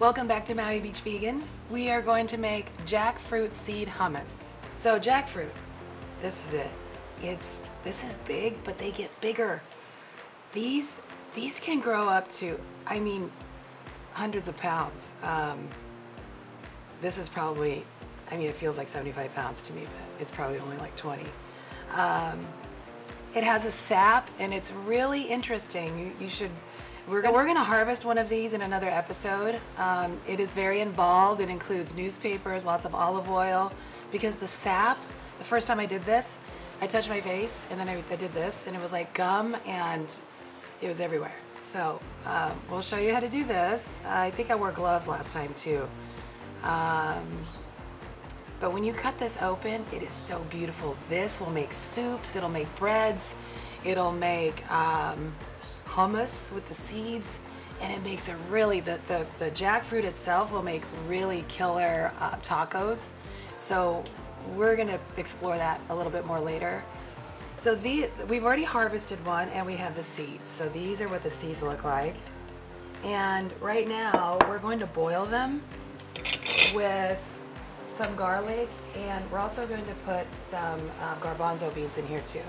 Welcome back to Maui Beach Vegan. We are going to make jackfruit seed hummus. So jackfruit, this is it. It's this is big, but they get bigger. These these can grow up to, I mean, hundreds of pounds. Um, this is probably, I mean, it feels like 75 pounds to me, but it's probably only like 20. Um, it has a sap, and it's really interesting. You, you should we're gonna, we're gonna harvest one of these in another episode. Um, it is very involved. It includes newspapers, lots of olive oil, because the sap, the first time I did this, I touched my face and then I, I did this and it was like gum and it was everywhere. So um, we'll show you how to do this. Uh, I think I wore gloves last time too. Um, but when you cut this open, it is so beautiful. This will make soups, it'll make breads, it'll make um, hummus with the seeds and it makes a really, the, the, the jackfruit itself will make really killer uh, tacos. So we're gonna explore that a little bit more later. So the, we've already harvested one and we have the seeds. So these are what the seeds look like. And right now we're going to boil them with some garlic and we're also going to put some uh, garbanzo beans in here too.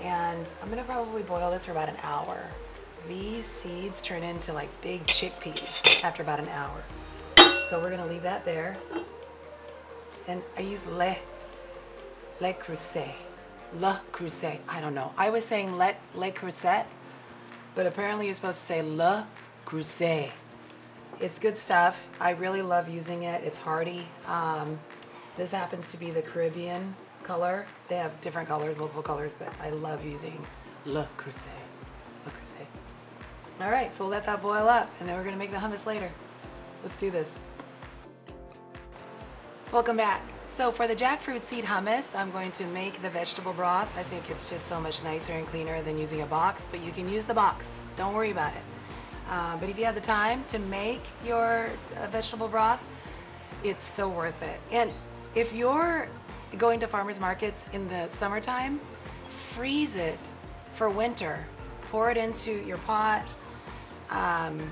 And I'm gonna probably boil this for about an hour these seeds turn into like big chickpeas after about an hour. So we're gonna leave that there. And I use le, le creuset, le creuset, I don't know. I was saying let, le creuset, but apparently you're supposed to say le creuset. It's good stuff. I really love using it. It's hearty. Um, this happens to be the Caribbean color. They have different colors, multiple colors, but I love using Le Creuset. Le Creuset. All right, so we'll let that boil up and then we're gonna make the hummus later. Let's do this. Welcome back. So for the jackfruit seed hummus, I'm going to make the vegetable broth. I think it's just so much nicer and cleaner than using a box, but you can use the box. Don't worry about it. Uh, but if you have the time to make your uh, vegetable broth, it's so worth it. And if you're going to farmers markets in the summertime, freeze it for winter. Pour it into your pot, um,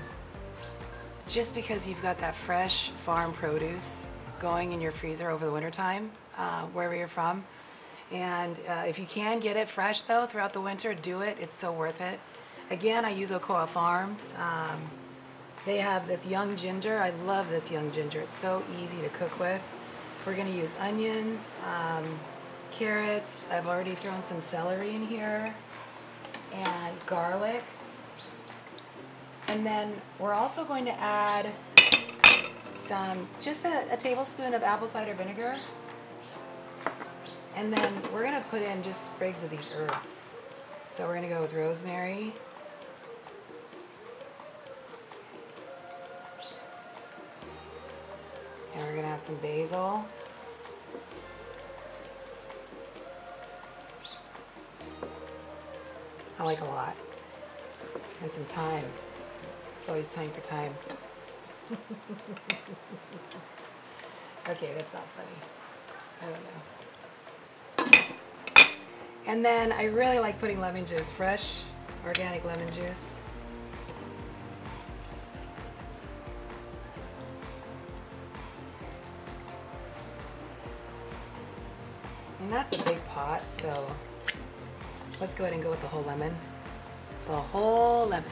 just because you've got that fresh farm produce going in your freezer over the wintertime, uh, wherever you're from. And uh, if you can get it fresh though throughout the winter, do it. It's so worth it. Again, I use Oko'a Farms. Um, they have this young ginger. I love this young ginger. It's so easy to cook with. We're gonna use onions, um, carrots. I've already thrown some celery in here and garlic. And then we're also going to add some, just a, a tablespoon of apple cider vinegar. And then we're gonna put in just sprigs of these herbs. So we're gonna go with rosemary. And we're gonna have some basil. I like a lot. And some thyme. It's always time for time. okay, that's not funny. I don't know. And then I really like putting lemon juice, fresh organic lemon juice. And that's a big pot, so let's go ahead and go with the whole lemon. The whole lemon.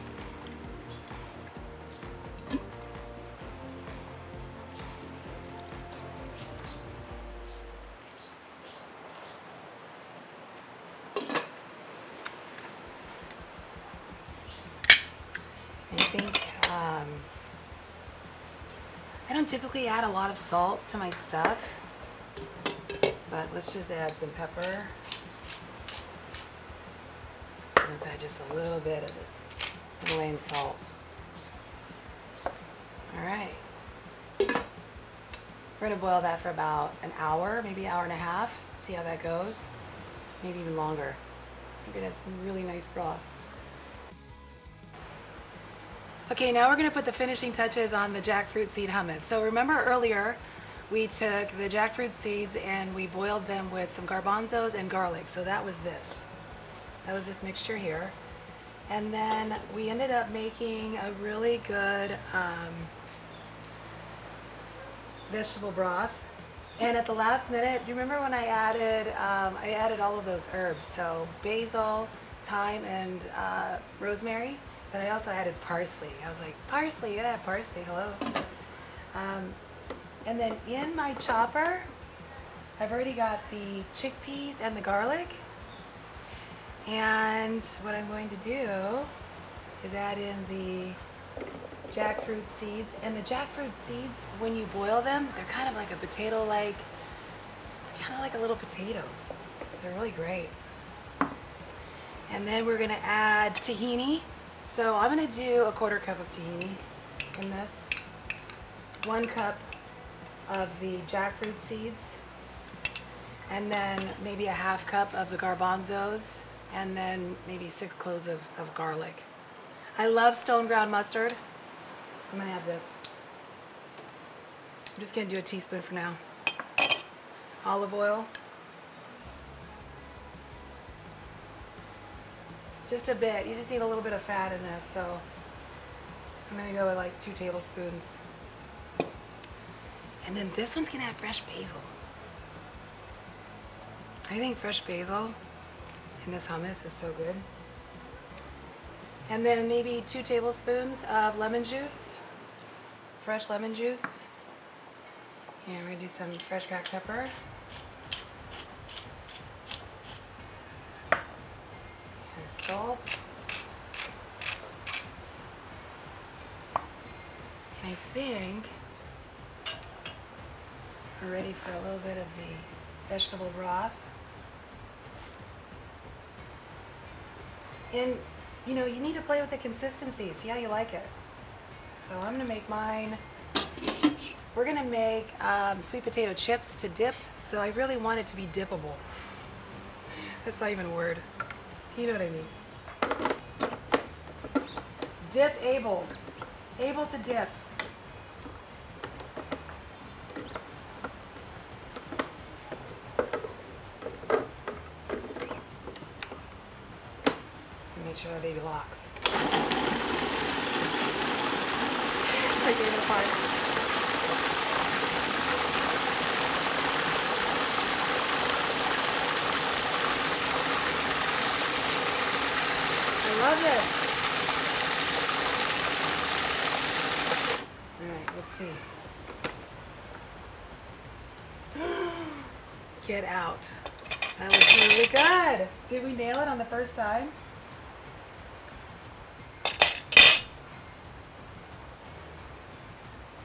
Don't typically add a lot of salt to my stuff, but let's just add some pepper. Let's add just a little bit of this Himalayan salt. All right. We're gonna boil that for about an hour, maybe an hour and a half. See how that goes. Maybe even longer. We're gonna have some really nice broth. Okay, now we're gonna put the finishing touches on the jackfruit seed hummus. So remember earlier, we took the jackfruit seeds and we boiled them with some garbanzos and garlic. So that was this. That was this mixture here. And then we ended up making a really good um, vegetable broth. And at the last minute, do you remember when I added, um, I added all of those herbs. So basil, thyme, and uh, rosemary. But I also added parsley. I was like, parsley, you gotta have parsley, hello. Um, and then in my chopper, I've already got the chickpeas and the garlic. And what I'm going to do is add in the jackfruit seeds. And the jackfruit seeds, when you boil them, they're kind of like a potato like, kind of like a little potato. They're really great. And then we're gonna add tahini. So I'm gonna do a quarter cup of tahini in this. One cup of the jackfruit seeds. And then maybe a half cup of the garbanzos. And then maybe six cloves of, of garlic. I love stone ground mustard. I'm gonna add this. I'm just gonna do a teaspoon for now. Olive oil. Just a bit. You just need a little bit of fat in this, so I'm gonna go with like two tablespoons. And then this one's gonna have fresh basil. I think fresh basil in this hummus is so good. And then maybe two tablespoons of lemon juice, fresh lemon juice. And we're gonna do some fresh cracked pepper. Salt. And I think we're ready for a little bit of the vegetable broth. And you know, you need to play with the consistency, see how you like it. So I'm gonna make mine, we're gonna make um, sweet potato chips to dip, so I really want it to be dippable. That's not even a word. You know what I mean. Dip able, able to dip. make sure that baby locks. so I gave it apart. I love this. All right, let's see. Get out. That was really good. Did we nail it on the first time?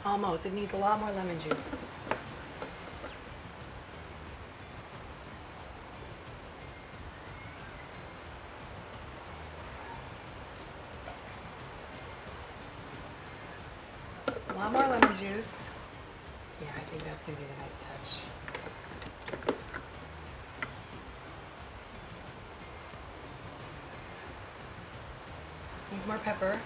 Almost. It needs a lot more lemon juice. A lot more. Yeah, I think that's to be the nice touch. Needs more pepper.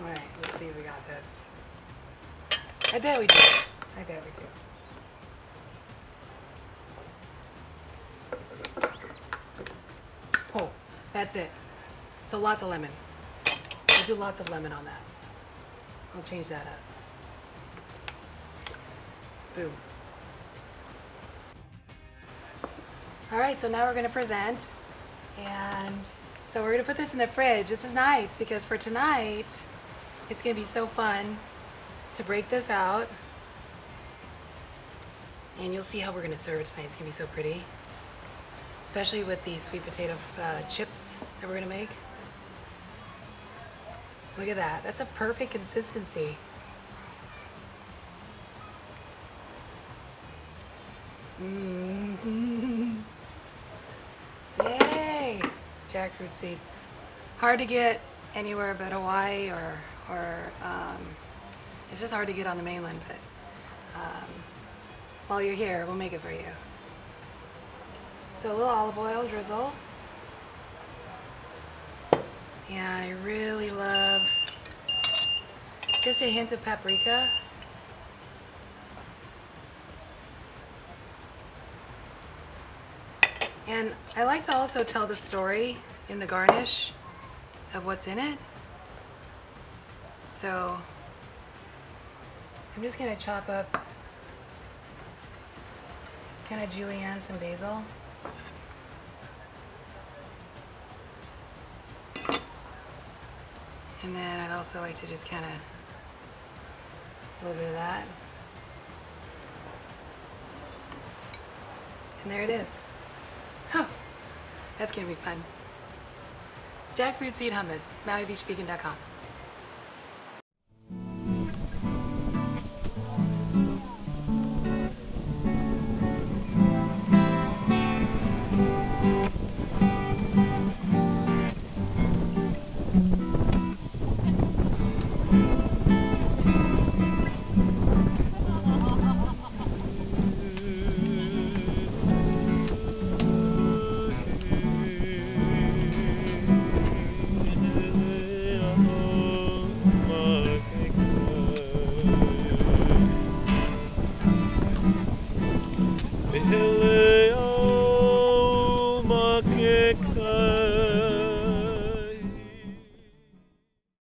All right, let's see if we got this. I bet we do. I bet we do. Oh, that's it. So lots of lemon. I'll do lots of lemon on that. I'll change that up. Boom. All right, so now we're gonna present. And so we're gonna put this in the fridge. This is nice because for tonight, it's gonna be so fun to break this out. And you'll see how we're gonna serve it tonight. It's gonna be so pretty. Especially with these sweet potato uh, chips that we're gonna make. Look at that. That's a perfect consistency. Mm. Yay! Jackfruit seed. Hard to get anywhere but Hawaii or, or um, it's just hard to get on the mainland, but um, while you're here, we'll make it for you. So a little olive oil drizzle. And I really love just a hint of paprika. And I like to also tell the story in the garnish of what's in it. So I'm just gonna chop up kind of julienne some basil. And then I'd also like to just kind of a little bit of that. And there it is. Oh, that's gonna be fun. Jackfruit seed hummus, MauiBeachVegan.com.